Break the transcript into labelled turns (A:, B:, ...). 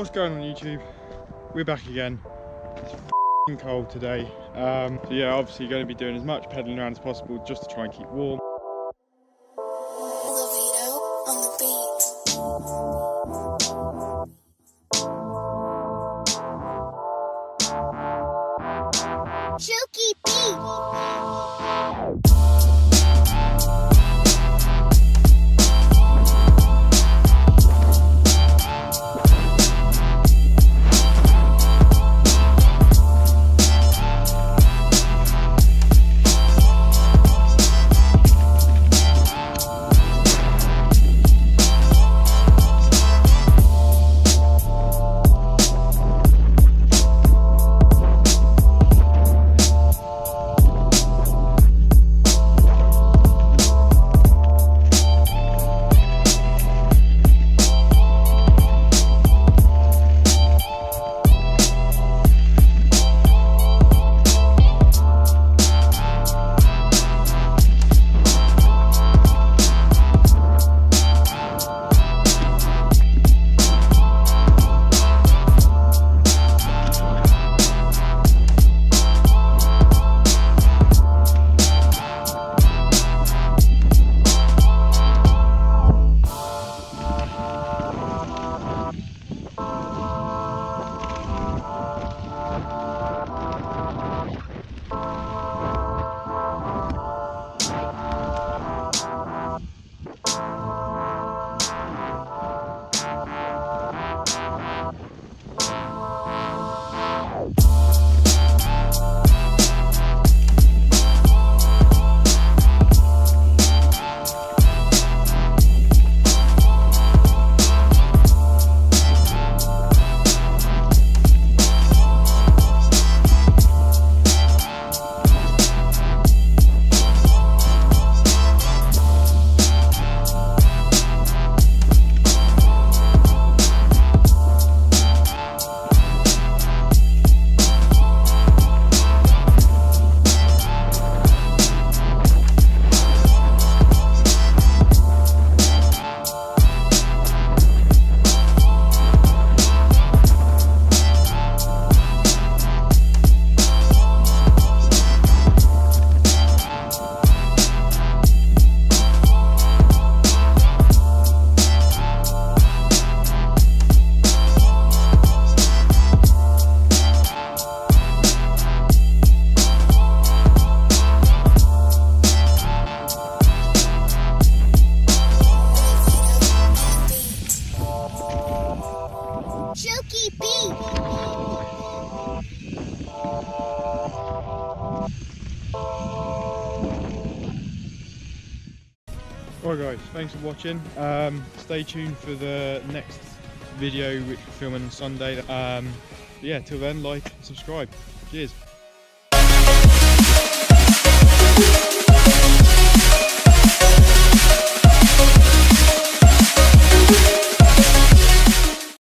A: What's going on YouTube? We're back again. It's cold today. Um, so yeah, obviously going to be doing as much pedaling around as possible just to try and keep warm. Alright guys, thanks for watching. Um, stay tuned for the next video which we're filming on Sunday. Um, yeah, till then, like, subscribe. Cheers.